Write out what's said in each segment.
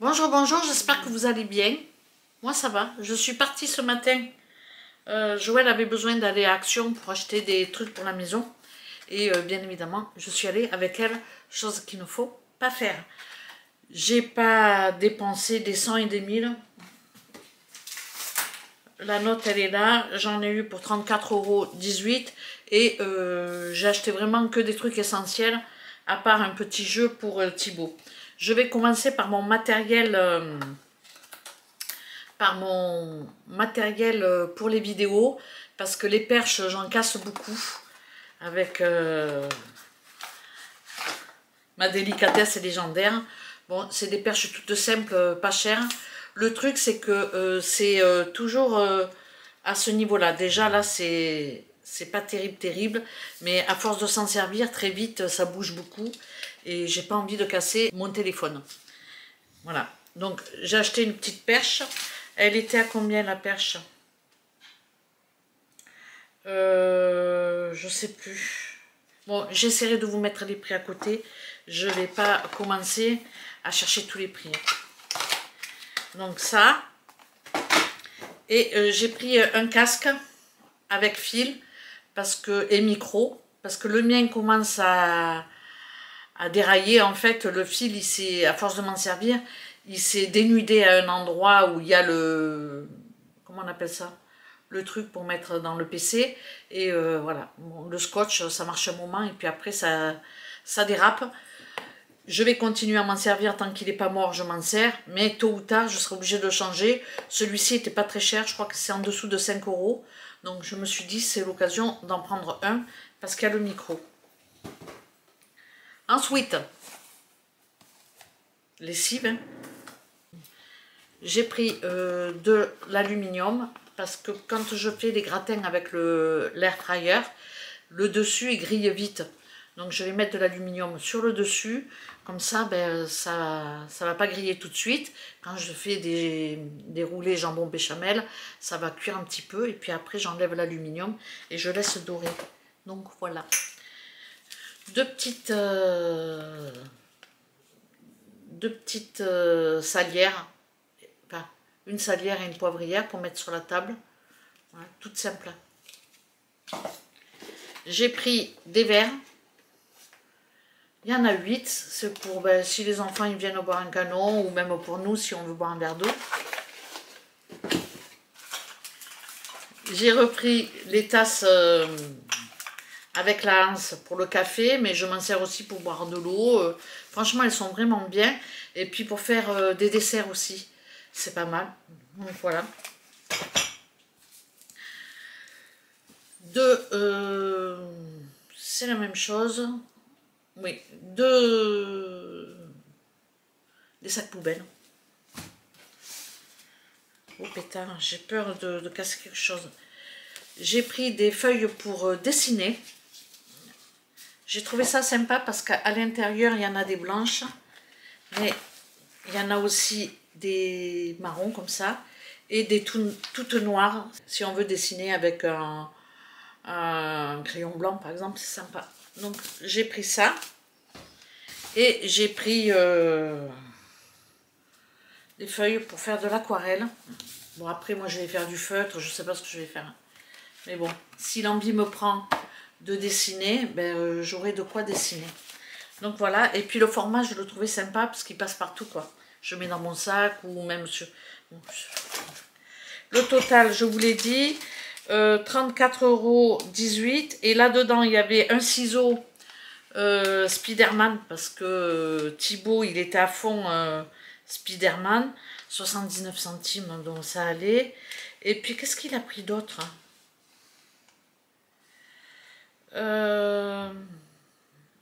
Bonjour, bonjour, j'espère que vous allez bien. Moi ça va, je suis partie ce matin. Euh, Joël avait besoin d'aller à Action pour acheter des trucs pour la maison. Et euh, bien évidemment, je suis allée avec elle, chose qu'il ne faut pas faire. J'ai pas dépensé des 100 et des 1000. La note elle est là, j'en ai eu pour 34,18 euros et euh, j'ai acheté vraiment que des trucs essentiels à part un petit jeu pour Thibaut. Je vais commencer par mon matériel, euh, par mon matériel euh, pour les vidéos, parce que les perches, j'en casse beaucoup avec euh, ma délicatesse légendaire. Bon, c'est des perches toutes simples, pas chères. Le truc, c'est que c'est toujours à ce niveau-là. Déjà, là, c'est c'est pas terrible, terrible, mais à force de s'en servir, très vite, ça bouge beaucoup et j'ai pas envie de casser mon téléphone. Voilà, donc j'ai acheté une petite perche. Elle était à combien la perche? Euh, Je sais plus. Bon, j'essaierai de vous mettre les prix à côté. Je vais pas commencer à chercher tous les prix. Donc ça. Et euh, j'ai pris un casque avec fil parce que, et micro, parce que le mien commence à, à dérailler. En fait, le fil, il s'est, à force de m'en servir, il s'est dénudé à un endroit où il y a le... Comment on appelle ça? Le truc pour mettre dans le PC. Et euh, voilà, le scotch, ça marche un moment et puis après, ça, ça dérape. Je vais continuer à m'en servir tant qu'il n'est pas mort, je m'en sers. Mais tôt ou tard, je serai obligée de changer. Celui-ci n'était pas très cher, je crois que c'est en dessous de 5 euros. Donc je me suis dit, c'est l'occasion d'en prendre un parce qu'il y a le micro. Ensuite, lessive. Hein. J'ai pris euh, de l'aluminium parce que quand je fais les gratins avec l'air fryer, le dessus il grille vite. Donc je vais mettre de l'aluminium sur le dessus, comme ça ben, ça ne va pas griller tout de suite. Quand je fais des, des roulés jambon béchamel, ça va cuire un petit peu et puis après j'enlève l'aluminium et je laisse dorer. Donc voilà deux petites, euh, deux petites euh, salières, enfin, une salière et une poivrière pour mettre sur la table, voilà, toute simple. J'ai pris des verres, il y en a 8, c'est pour ben, si les enfants ils viennent boire un canon ou même pour nous si on veut boire un verre d'eau. J'ai repris les tasses euh, avec la hanse pour le café, mais je m'en sers aussi pour boire de l'eau. Euh, franchement, elles sont vraiment bien. Et puis pour faire euh, des desserts aussi, c'est pas mal. Donc voilà. Deux, euh, c'est la même chose. Oui, deux, des sacs poubelles. Oh pétard, j'ai peur de, de casser quelque chose. J'ai pris des feuilles pour dessiner. J'ai trouvé ça sympa parce qu'à l'intérieur, il y en a des blanches, mais il y en a aussi des marrons comme ça, et des toutes noires, si on veut dessiner avec un, crayon blanc par exemple, c'est sympa. Donc j'ai pris ça, et j'ai pris euh, des feuilles pour faire de l'aquarelle. Bon après moi je vais faire du feutre, je sais pas ce que je vais faire. Mais bon, si l'envie me prend de dessiner, ben, euh, j'aurai de quoi dessiner. Donc voilà, et puis le format, je le trouvais sympa parce qu'il passe partout, quoi. Je mets dans mon sac ou même sur... Le total, je vous l'ai dit, euh, 34,18 euros. Et là-dedans, il y avait un ciseau euh, Spiderman parce que euh, Thibaut, il était à fond Spiderman. 79 centimes, donc ça allait. Et puis, qu'est-ce qu'il a pris d'autre hein? Euh,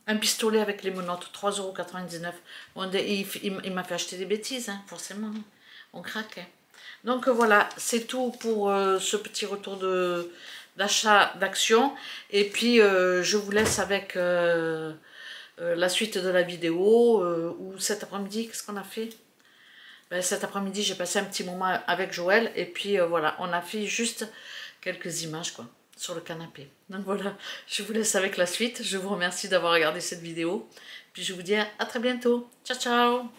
un pistolet avec les menottes, 3,99€. il, il, m'a fait acheter des bêtises, hein, forcément. On craque. Hein. Donc voilà, c'est tout pour euh, ce petit retour d'achat d'action. Et puis, euh, je vous laisse avec la suite de la vidéo. ou cet après-midi, qu'est-ce qu'on a fait? Ben, Cet après-midi, j'ai passé un petit moment avec Joël. Et puis, voilà, on a fait juste quelques images, quoi sur le canapé. Donc voilà, je vous laisse avec la suite. Je vous remercie d'avoir regardé cette vidéo. Puis je vous dis à très bientôt. Ciao, ciao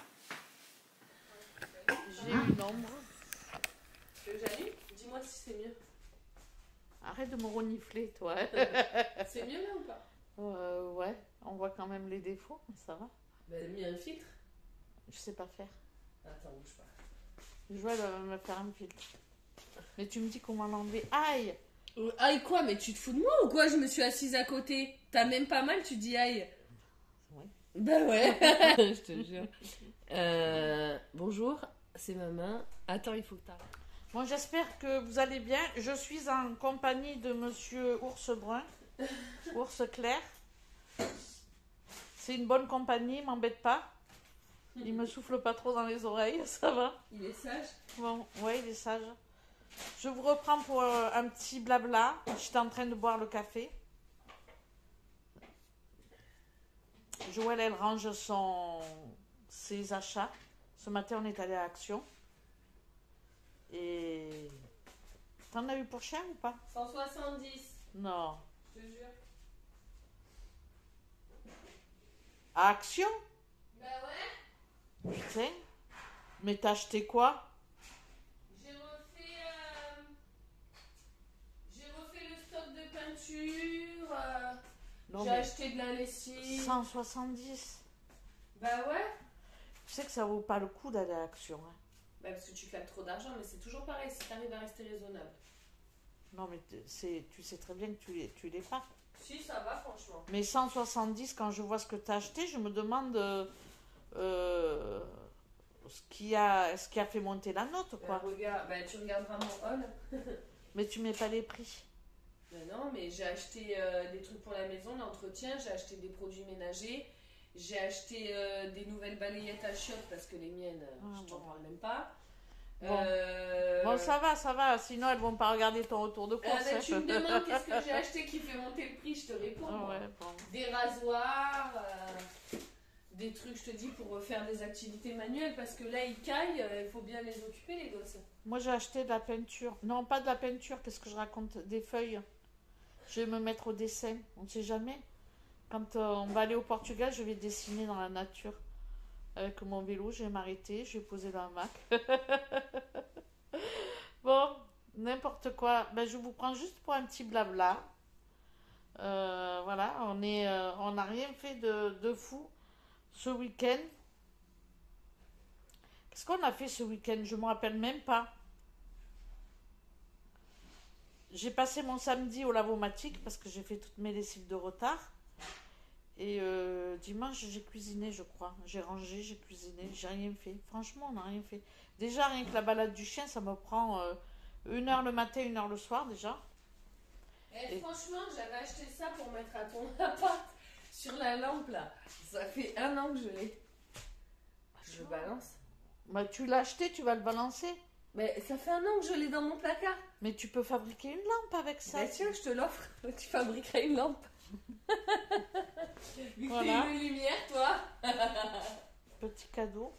j'ai une ombre. Que j'allume? Dis-moi si c'est mieux. Arrête de me renifler, toi. C'est mieux là ou pas? Euh, ouais, on voit quand même les défauts, mais ça va. Ben, mis un filtre. Je sais pas faire. Attends, bouge pas. Joël va me faire un filtre. Mais tu me dis comment l'enlever. Aïe Euh, Aïe quoi Mais tu te fous de moi ou quoi? Je me suis assise à côté. T'as même pas mal, tu dis aïe. Ouais. Bah ouais. je te jure. Euh, bonjour, c'est ma main. Attends, il faut que t'arrêtes. Bon, j'espère que vous allez bien. Je suis en compagnie de monsieur Ours Brun, Ours Clair. C'est une bonne compagnie, m'embête pas. Il me souffle pas trop dans les oreilles, ça va. Il est sage Bon, ouais, il est sage. Je vous reprends pour euh, un petit blabla. J'étais en train de boire le café. Joël, elle range son... ses achats. Ce matin, on est allé à Action. Et. T'en as eu pour cher ou pas? 170, Non. je te jure. À Action? Bah ouais. Putain. Mais t'as acheté quoi J'ai refait. euh, J'ai refait le stock euh, Non, J'ai mais acheté de la lessive. 170. Bah ouais. Tu sais que ça vaut pas le coup d'aller à Action. hein. Bah parce que tu claques trop d'argent, mais c'est toujours pareil si t'arrives à rester raisonnable. Non, mais t- c'est, tu sais très bien que tu l'es, tu l'es pas. Si, ça va franchement. Mais 170, quand je vois ce que tu as acheté, je me demande euh, euh, ce, qui a, ce qui a fait monter la note, Bah, quoi. regarde, bah, tu regarderas mon haul. Mais tu mets pas les prix. Non, mais j'ai acheté euh, des trucs pour la maison, l'entretien, j'ai acheté des produits ménagers, j'ai acheté euh, des nouvelles balayettes à chiottes parce que les miennes, euh, Ah, je t'en bon. parle même pas. Bon. Euh, Bon, ça va, ça va. Sinon, elles vont pas regarder ton retour de course. hein. tu me demandes qu'est-ce que j'ai acheté qui fait monter le prix, je te réponds. Ah moi. ouais, bon. Des rasoirs, des trucs, je te dis, pour faire des activités manuelles parce que là, ils caillent, il faut bien les occuper, les gosses. Moi, j'ai acheté de la peinture. Non, pas de la peinture. Qu'est-ce que je raconte? Des feuilles. Je vais me mettre au dessin. On ne sait jamais. Quand euh, on va aller au Portugal, je vais dessiner dans la nature. Avec mon vélo, je vais m'arrêter. Je vais poser dans la Mac. bon, n'importe quoi. Ben, je vous prends juste pour un petit blabla. Euh, voilà, on est, euh, on n'a rien fait de, de fou ce week-end. Qu'est-ce qu'on a fait ce week-end? Je me rappelle même pas. J'ai passé mon samedi au lavomatique parce que j'ai fait toutes mes lessives de retard. Et euh, dimanche, j'ai cuisiné, je crois. J'ai rangé, j'ai cuisiné, j'ai rien fait. Franchement, on n'a rien fait. Déjà, rien que la balade du chien, ça me prend euh, une heure le matin, une heure le soir déjà. Eh, Et- franchement, j'avais acheté ça pour mettre à ton appart sur la lampe là. Ça fait un an que je l'ai. Je le balance. Bah, tu l'as acheté, tu vas le balancer. Mais ça fait un an que je l'ai dans mon placard. Mais tu peux fabriquer une lampe avec ça. Bah tiens, je te l'offre. Tu fabriqueras une lampe. Voilà. une lumière, toi. Petit cadeau.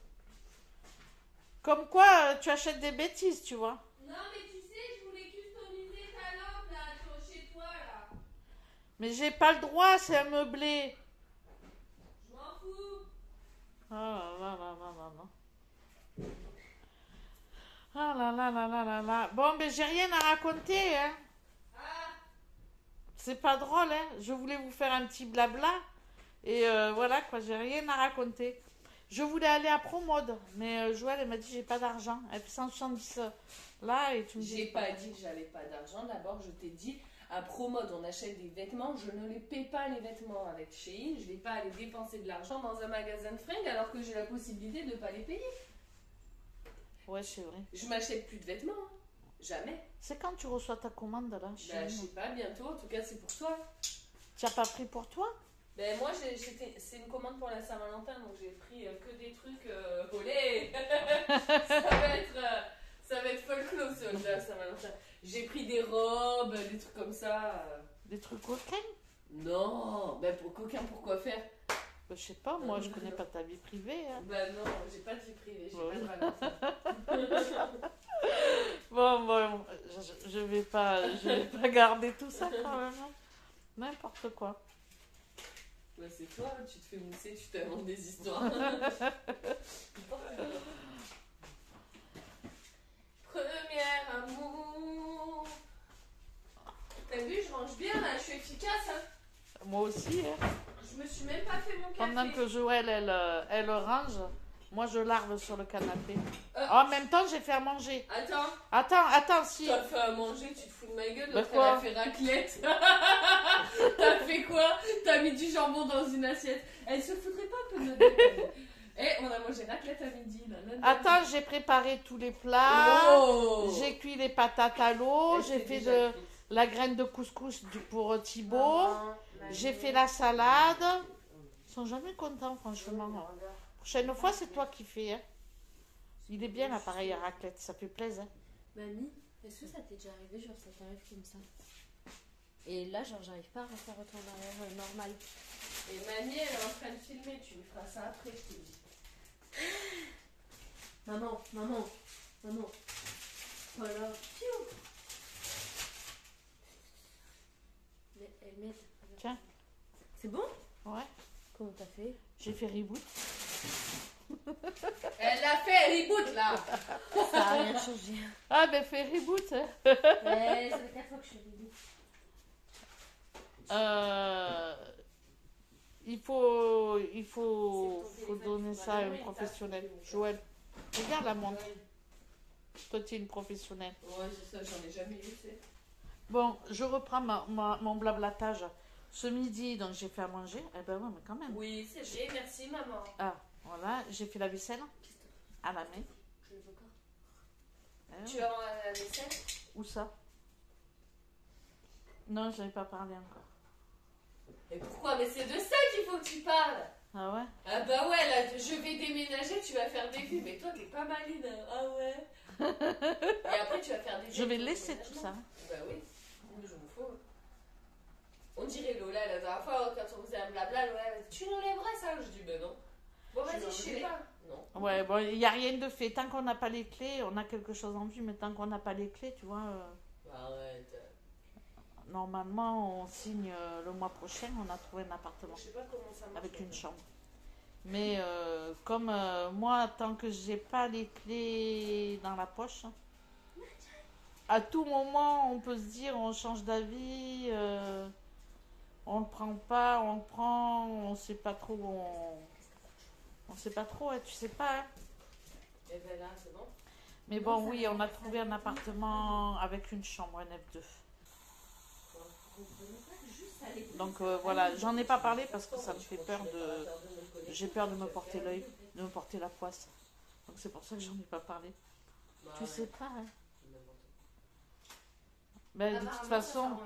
Comme quoi, euh, tu achètes des bêtises, tu vois. Non, mais tu sais, je voulais customiser ta lampe là, sur- chez toi là. Mais j'ai pas le droit, c'est un meublé. Je m'en fous. Ah là là là là là là. Ah là là là là là là. Bon, ben j'ai rien à raconter, hein. Ah, C'est pas drôle, hein. Je voulais vous faire un petit blabla. Et euh, voilà, quoi, j'ai rien à raconter. Je voulais aller à Promode, mais euh, Joël, elle m'a dit j'ai pas d'argent. Elle fait 170 euh, là et tu me dis. j'ai pas dit que j'avais pas d'argent. D'abord, je t'ai dit, à Promode, on achète des vêtements. Je ne les paie pas les vêtements avec Shein. Je vais pas aller dépenser de l'argent dans un magasin de fringues alors que j'ai la possibilité de pas les payer. Ouais, c'est vrai. Je m'achète plus de vêtements. hein. Jamais. C'est quand tu reçois ta commande là Bah, je nous sais pas, bientôt. En tout cas, c'est pour toi. Tu as pas pris pour toi? Ben moi, j'ai- j'étais- c'est une commande pour la Saint-Valentin, donc j'ai pris euh, que des trucs euh, olé. ça va être, euh, ça va être folklore sur la Saint-Valentin. J'ai pris des robes, des trucs comme ça. euh. Des trucs coquins? Non, ben pour coquin, pourquoi faire? Bah, je sais pas, moi je connais pas ta vie privée. Hein. Ben non, j'ai pas de vie privée, j'ai bon. pas de bon, bon, je, je, vais pas, je vais pas garder tout ça quand même. Hein. N'importe quoi. Bah c'est toi, tu te fais mousser, tu t'inventes des histoires. Premier amour. T'as vu, je range bien, là, je suis efficace. Hein moi aussi. hein. Je me suis même pas fait mon café. Pendant que Joël, elle, euh, elle range, moi je larve sur le canapé. Euh. En même temps, j'ai fait à manger. Attends, Attends, attends, si. t'as fait à manger, tu te fous de ma gueule, l'autre quoi elle a fait raclette. T'as fait quoi? T'as mis du jambon dans une assiette. Elle se foutrait pas un peu de notre. Eh, on a mangé raclette à midi. là. Attends, j'ai préparé tous les plats. Oh J'ai cuit les patates à l'eau. J'ai fait de cuite. la graine de couscous pour euh, Thibaut. J'ai fait la salade. Ils sont jamais contents, franchement. Prochaine fois, c'est toi qui fais. Hein. Il est bien l'appareil à raclette, ça fait plaisir. Mamie, est-ce que ça t'est déjà arrivé, genre ça t'arrive comme ça? Et là, genre, j'arrive pas à refaire retour arrière euh, normal. Et mamie, elle est en train de filmer. Tu me feras ça après, je te dis. Maman, maman, maman. Voilà. Piou Mais elle m'aide. C'est bon? Ouais, Comment t'as fait? J'ai fait reboot. Elle l'a fait, reboot là. Ça a rien changé. Ah, ben fais reboot. hein. Ouais, ça fait 4 fois que je fais des Euh, il faut, il faut, faut donner ça à vois, un oui, professionnel. t'as- Joël, regarde la montre. Toi, tu es une professionnelle. Ouais, c'est ça, j'en ai jamais eu. Bon, je reprends ma, ma- mon blablatage. Ce midi, donc j'ai fait à manger. Eh ben ouais, mais quand même. Oui, c'est j'ai, merci maman. Ah, voilà, j'ai fait la vaisselle à la main. Je le veux encore. Eh Tu ouais. as la vaisselle? Où ça? Non, je n'avais pas parlé encore. Mais pourquoi? Mais c'est de ça qu'il faut que tu parles. Ah ouais? Ah bah ouais, là, je vais déménager, tu vas faire des vues. Mais toi, t'es pas maline. Ah ouais? Et après, tu vas faire des Je vais vues laisser tout ça. Bah oui, mais je m'en fous. On dirait Lola la dernière fois quand on faisait un blabla, Lola elle dit, Tu l'enlèveras ça Je dis ben non. Bon vas-y, je sais pas. Non. Ouais, bon, il n'y a rien de fait. Tant qu'on n'a pas les clés, on a quelque chose en vue, mais tant qu'on n'a pas les clés, tu vois, euh, Arrête. normalement, on signe euh, le mois prochain, on a trouvé un appartement Je sais pas comment ça marche. avec une chambre. Mais euh, comme euh, moi, tant que j'ai pas les clés dans la poche, à tout moment, on peut se dire, on change d'avis, euh, on le prend pas, on le prend, on sait pas trop, on, on sait pas trop, hein, tu sais pas. hein. Et ben là, c'est bon. Mais bon, oui, on a trouvé un appartement avec une chambre, un F2. Donc euh, voilà, j'en ai pas parlé parce que ça me fait peur de. J'ai peur de me porter l'œil, de me porter la poisse. Donc c'est pour ça que j'en ai pas parlé. Bah, Tu sais pas, hein Ben, de toute façon,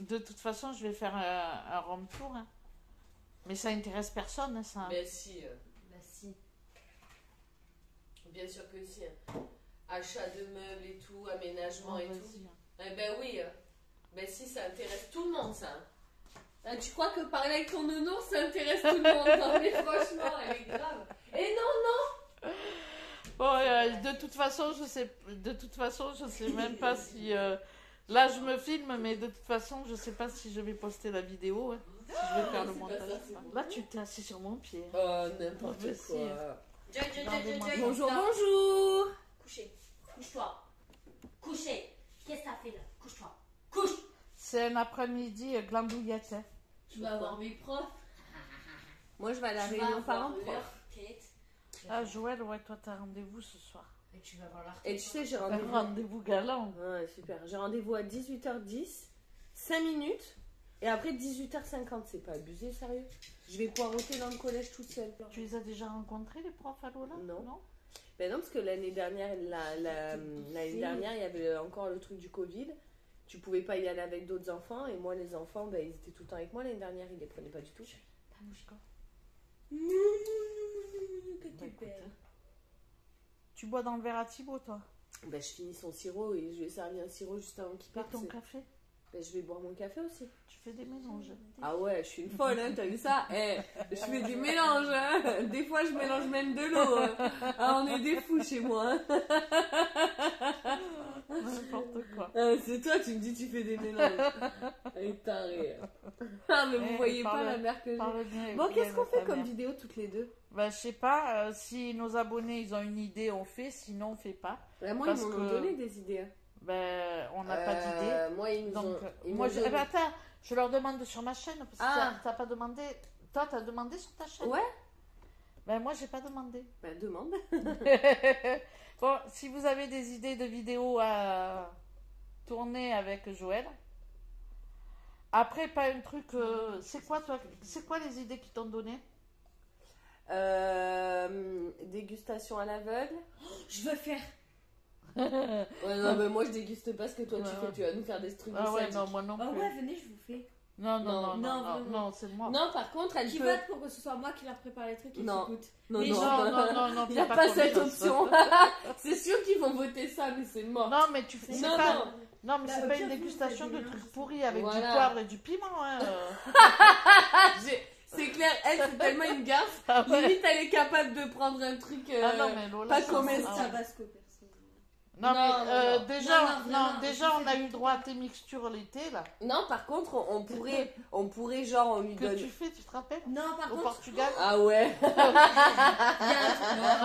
de toute façon, je vais faire un, un room tour. hein. Mais ça intéresse personne, hein, ça. Mais si, euh, Bah si. bien sûr que si. hein. Achat de meubles et tout, aménagement Oh, et tout. Eh ben oui. euh. Ben si, ça intéresse tout le monde, ça. Ah, tu crois que parler avec ton nounours, ça intéresse tout le monde Non, mais franchement, elle est grave. Et non, Bon, euh, de toute façon, je sais, de toute façon, je sais même pas si. euh, là, je me filme, mais de toute façon, je sais pas si je vais poster la vidéo. hein, si je vais faire le pas montage. ça, c'est bon. là, tu t'es assis sur mon pied. Oh, n'importe quoi. Ça. Bonjour, bonjour Couchez. Couche-toi. Couchez. Qu'est-ce que t'as fait là? Couche-toi. Couche C'est un après-midi euh, glandouillette. hein. Tu vas voir mes profs. Moi, je vais à la réunion parents. Ah, Joël, ouais, toi, t'as rendez-vous ce soir. Et tu vas voir Et tu sais, j'ai Un rendez-vous. rendez-vous galant. Ouais, super. J'ai rendez-vous à 18h10, 5 minutes, et après 18h50. C'est pas abusé, sérieux Je vais poireauter dans le collège toute seule. Tu les as déjà rencontrés, les profs à Lola? Non. Ben non, parce que l'année dernière, la- la- l'année dernière, il y avait encore le truc du Covid. Tu pouvais pas y aller avec d'autres enfants, et moi, les enfants, ben, ils étaient tout le temps avec moi. L'année dernière, ils les prenaient pas du tout. Bah, écoute, hein. Tu bois dans le verre à Thibaut, toi Ben, je finis son sirop et je lui ai servi un sirop juste avant qu'il Et parte. ton c'est- café Ben, je vais boire mon café aussi. Tu fais des mélanges. Ah ouais, je suis une folle, hein, t'as vu ça? Eh, je fais des mélanges, hein Des fois, je mélange même de l'eau. hein. Ah, on est des fous chez moi. hein. N'importe quoi. Ah, c'est toi, tu me dis tu fais des mélanges. Elle est tarée. Ah, mais vous Eh, voyez pas la mère que j'ai. Bon, qu'est-ce qu'on fait comme mère. vidéo toutes les deux? Bah, je sais pas. euh, si nos abonnés, ils ont une idée, on fait. Sinon, on fait pas. Là, Moi, Parce ils m'en ont que- donné des idées. Ben, on n'a pas d'idée. Euh, Moi, ils nous Donc, ont. ils moi, m'ont je, donné- eh ben, attends, je leur demande sur ma chaîne, parce que Ah. t'as- t'as pas demandé. Toi, t'as demandé sur ta chaîne? Ouais, Ben, moi, j'ai pas demandé. bah demande. bon, si vous avez des idées de vidéos à tourner avec Joël. Après, pas un truc. euh, c'est quoi, toi C'est quoi les idées qui t'ont donné Euh, dégustation à l'aveugle. Je veux faire. Ouais, non, mais moi je déguste pas ce que toi tu fais. ouais. Tu vas nous faire des trucs Ah ouais, non, moi non Oh plus. ouais, venez, je vous fais. Non, non, Non, non, non, non, non, vraiment. non, c'est moi. Non, par contre, elle Qui peut. vote pour que ce soit moi qui leur prépare les trucs et Non. qui Non, non, non, non, non, non, Il n'y a pas cette option. c'est sûr qu'ils vont voter ça, mais c'est mort. Non, mais tu fais. Non, pas- non. Non, mais Bah, c'est pas une dégustation de trucs pourris avec Voilà. du poivre et du piment. Hein. C'est clair, elle c'est tellement une gaffe. Ah ouais. Limite, elle est capable de prendre un truc. euh, Ah non, mais Lola, pas ça- comestible. ah ouais. Non, Non, mais non, euh, non. déjà, Non, non, déjà, on a eu droit à tes mixtures l'été, là. Non, par contre, on, pourrait, on pourrait genre, on lui Que donne. tu fais, tu te rappelles Non, par Au contre, Portugal Ah ouais, Non,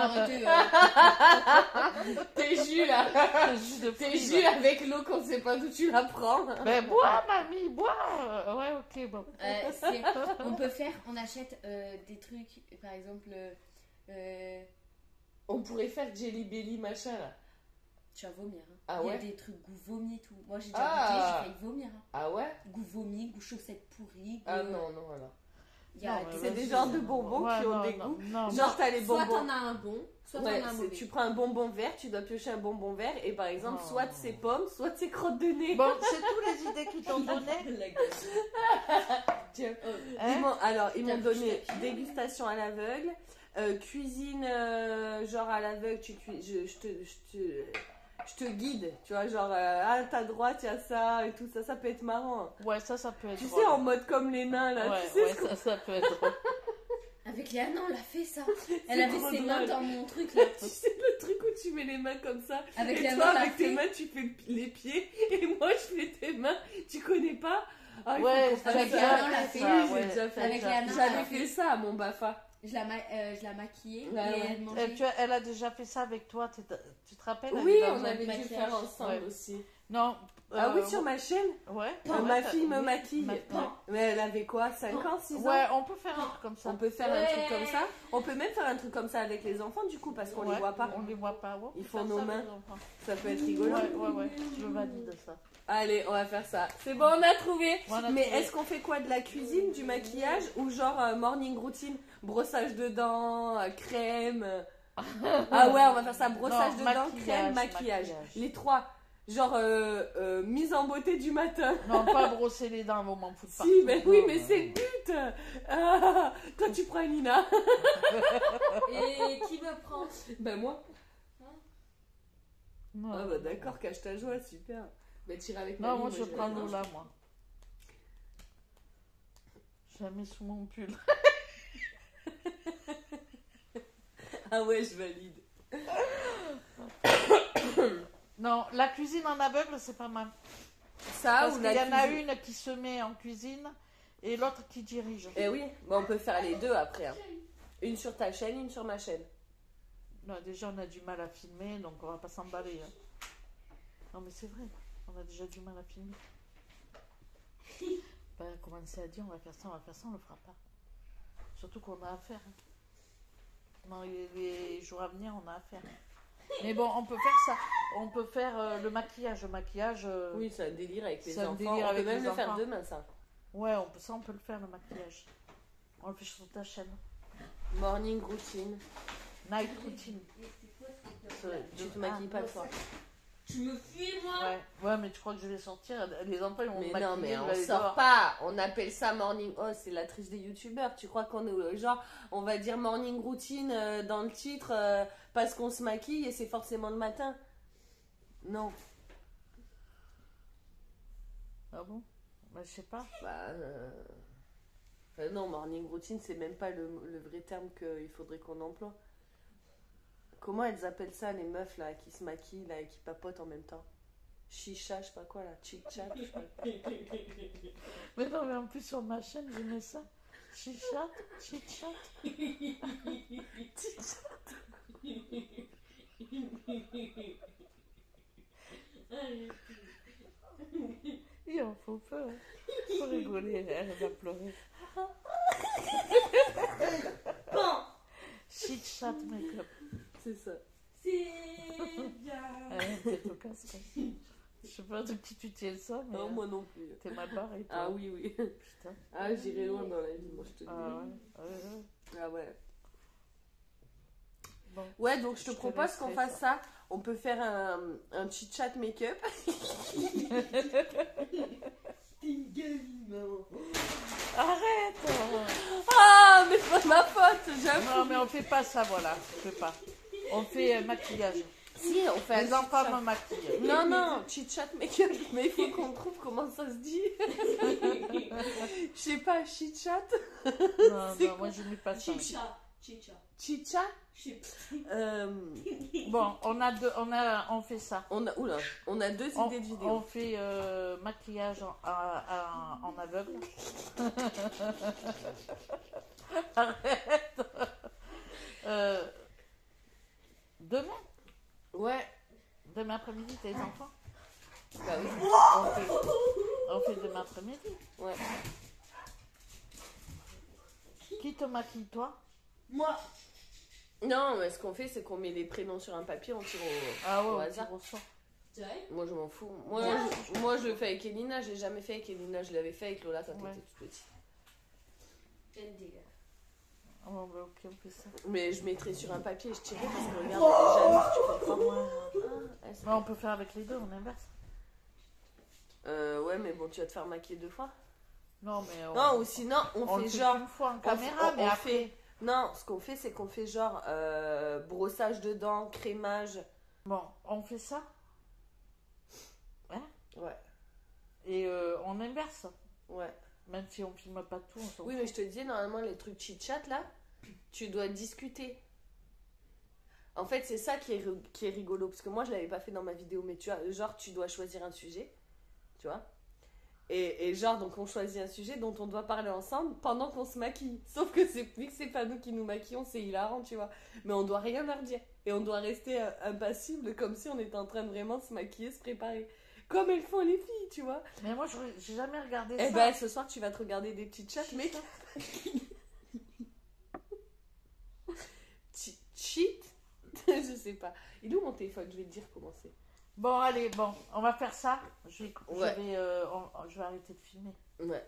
arrêtez. euh. t'es jus là. Jus de T'es fruits, jus là. avec l'eau qu'on sait pas d'où tu la prends. Ben, bois, mamie, bois Euh, Ouais, ok, bon. Euh, c'est- on peut faire, on achète euh, des trucs, par exemple, euh, euh, On pourrait faire Jelly Belly machin là. Tu vas vomir. hein. Ah Il y ouais a des trucs goût vomi et tout. Moi j'ai déjà Ah. goûté, j'ai failli vomir. hein. Ah ouais Goût vomi, goût chaussettes pourries. Ah goût- non, non, alors. Il y a Non, mais des- C'est des genres de bonbons Ouais, qui ont non, des non, goûts. non, Genre, t'as les Soit bonbons. t'en as un bon, soit Ouais, t'en as un mauvais. tu prends un bonbon vert, tu dois piocher un bonbon vert, et par exemple, Oh. soit c'est pommes, soit c'est crotte de nez. Bon, c'est toutes les idées qu'ils t'ont données. La gueule. Tiens. Hein alors, ils m'ont donné dégustation à l'aveugle, euh, cuisine euh, genre à l'aveugle, tu cui- je, je te, je, te, je te guide, tu vois, genre euh, à ta droite, il y a ça et tout ça, ça peut être marrant. Ouais, ça, ça peut être Tu drôle. sais, en mode comme les nains là, Ouais, tu sais ouais, ce qu'on- ça, ça peut être drôle. Avec Léana, on l'a fait ça. Elle avait ses mains dans mon truc là. Tu sais le truc où tu mets les mains comme ça Avec et Léana, toi on l'a avec tes fait. mains tu fais les pieds et moi je fais tes mains, tu connais pas? Ah, Ouais, avec ça. Léana, on l'a fait. J'ai déjà fait J'avais fait ça à mon Bafa. Je la, ma- euh, je la maquillais Ouais, et ouais. elle Eh, mangeait. tu as- elle a déjà fait ça avec toi, tu te, tu te rappelles elle Oui, on avait dû le faire ensemble Ouais. aussi. Non. Ah euh, oui, sur ma chaîne Ouais. Euh, Ouais, Ma fille me maquille. Mais elle avait quoi 5 ans, 6 ans Ouais, on peut faire un truc comme ça. On peut faire un Ouais. truc comme ça. On peut même faire un truc comme ça avec les enfants du coup parce qu'on Ouais, les voit pas. On les voit pas. ouais, on Ils font nos ça mains. Ça peut être Ouais, rigolo. ouais, ouais. Je valide ça. Allez, on va faire ça. C'est bon, on a trouvé. On a Mais trouvé. est-ce qu'on fait quoi De la cuisine, du maquillage ou genre euh, morning routine? Brossage de dents, euh, crème euh. Ah ouais, on va faire ça. Brossage Non, de dents, crème, maquillage. maquillage. Les trois. Genre euh, euh, mise en beauté du matin. Non, pas brosser les dents, on m'en fout pas. Si, ben oui, mais c'est le but. Ah, toi, tu prends Nina. Et qui me prend? Ben moi. Non, Ah bah d'accord, cache ta joie, super. Ben tire avec Non, mamie, moi je prends Lola, moi. Je la mets sous mon pull. Ah ouais, je valide. Non, la cuisine en aveugle, c'est pas mal. Ça Parce ou la y en a cuisine une qui se met en cuisine et l'autre qui dirige. Eh oui, bah on peut faire les deux après. hein. Une sur ta chaîne, une sur ma chaîne. Non, déjà, on a du mal à filmer, donc on va pas s'emballer. hein. Non, mais c'est vrai, on a déjà du mal à filmer. Bah, commencer à dire on va faire ça, on va faire ça, on le fera pas. Surtout qu'on a à faire. hein. Dans les, les jours à venir, on a à faire. Mais bon, on peut faire ça. On peut faire euh, le maquillage. Le maquillage, euh, Oui, c'est un délire avec les C'est un enfants. délire on avec peut même les le faire enfants. demain, ça. ouais, on peut, ça, on peut le faire, le maquillage. On le fait sur ta chaîne. Morning routine. Night routine. Tu te maquilles pas le soir. Tu me fuis, moi Ouais, ouais, mais tu crois que je vais sortir? Les enfants, ils vont Mais non, mais on sort dehors. pas. On appelle ça morning. Oh, c'est la triche des youtubeurs. Tu crois qu'on est le genre, on va dire morning routine euh, dans le titre euh, parce qu'on se maquille et c'est forcément le matin? Non. Ah bon? Bah, je sais pas. Bah. euh, enfin, non, morning routine, c'est même pas le, le vrai terme qu'il faudrait qu'on emploie. Comment elles appellent ça, les meufs là, qui se maquillent là et qui papotent en même temps? Chicha, je sais pas quoi là, chit-chat, je sais pas quoi. Mais non, mais en plus, sur ma chaîne, je mets ça. Chichat, chit-chat. trop peu. Hein. Faut rigoler, elle va pleurer. Bon, make-up. C'est ça. C'est bien. Ouais, T'es au Je sais pas de qui tu tiens ça, mais Non, euh, moi non plus. t'es mal barré. toi. Ah oui, oui. Putain. Ah, j'irai loin dans la vie, moi, je te dis. Ah ouais. ouais, ouais. Ah ouais. Bon. Ouais, donc je te Je propose qu'on fasse ça. On peut faire un, un chit chat make-up. Arrête. Ah, mais c'est pas ma faute, j'avoue. Non, mais on fait pas ça, voilà. On fait pas. On fait euh, maquillage. Si, on fait Les un enfants me maquillent. Non, non, chit chat make-up, mais il faut qu'on trouve comment ça se dit. Je sais pas, chit chat. Non, non, moi je mets pas ça. Chicha. Chicha. Chit chat. Chips. Euh, Bon, on a deux, on a, on fait ça. on a, oula, on a deux On, idées de vidéos. on fait euh, maquillage en, à- à- en aveugle. Arrête. Euh, demain, Ouais, demain après-midi, t'as les enfants bah oui. on fait, on fait demain après-midi. Ouais. Qui te maquille, toi Moi. Non, mais ce qu'on fait, c'est qu'on met les prénoms sur un papier, on tire au. Ah ouais, Au on hasard. tire au sort. Jai. Moi, je m'en fous. Moi, Ouais. je, moi, je le fais avec Elina. Je l'ai jamais fait avec Elina. Je l'avais fait avec Lola quand Ouais. elle était toute petite. Oh, bah, ok, on fait ça. Mais je mettrais sur un papier et je tirais parce que regarde, est jalouse, tu comprends Ouais. Ah, on peut faire avec les deux, on inverse. Euh, ouais, mais bon, tu vas te faire maquiller deux fois. Non, mais on, Non, ou sinon, on, on le fait fait genre. une fois en on caméra, mais on après. fait- Non, ce qu'on fait, c'est qu'on fait genre euh, brossage de dents, crémage. Bon, on fait ça? Ouais, et euh, on inverse? ouais. Même si on filme pas tout, on Oui, mais je te disais, normalement, les trucs chit-chat là, tu dois discuter. En fait, c'est ça qui est, qui est rigolo. Parce que moi, je l'avais pas fait dans ma vidéo, mais tu vois, genre, tu dois choisir un sujet. Tu vois et, et genre, donc on choisit un sujet dont on doit parler ensemble pendant qu'on se maquille. Sauf que c'est vu que c'est pas nous qui nous maquillons, c'est hilarant, tu vois. Mais on doit rien leur dire. Et on doit rester euh, impassible comme si on était en train de vraiment se maquiller, se préparer. Comme elles font les filles, tu vois. Mais moi, je- j'ai jamais regardé Eh ça. ben, ce soir, tu vas te regarder des petites chats, mais sais pas. Il est où mon téléphone? Je vais te dire comment c'est. Bon, allez, bon, on va faire ça. Je vais, je Ouais. vais, euh, on- je vais arrêter de filmer. Ouais.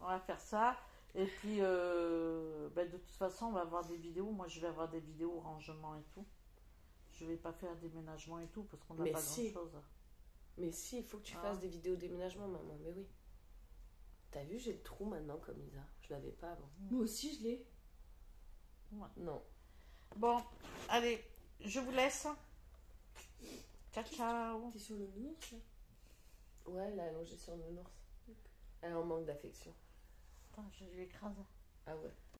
On va faire ça. Et puis, euh, ben, de toute façon, on va avoir des vidéos. Moi, je vais avoir des vidéos rangement et tout. Je vais pas faire déménagement et tout parce qu'on n'a pas si. grand chose. Mais si, il faut que tu Ah. fasses des vidéos déménagement, maman. Mais oui. T'as vu, j'ai le trou maintenant comme Isa. Je l'avais pas avant. Moi aussi, je l'ai. Non. Bon, allez, je vous laisse. Ciao, ciao. T'es sur le nounours là? Ouais, elle est allongée sur le nounours. Elle est en manque d'affection. Attends, je lui écrase. Ah ouais.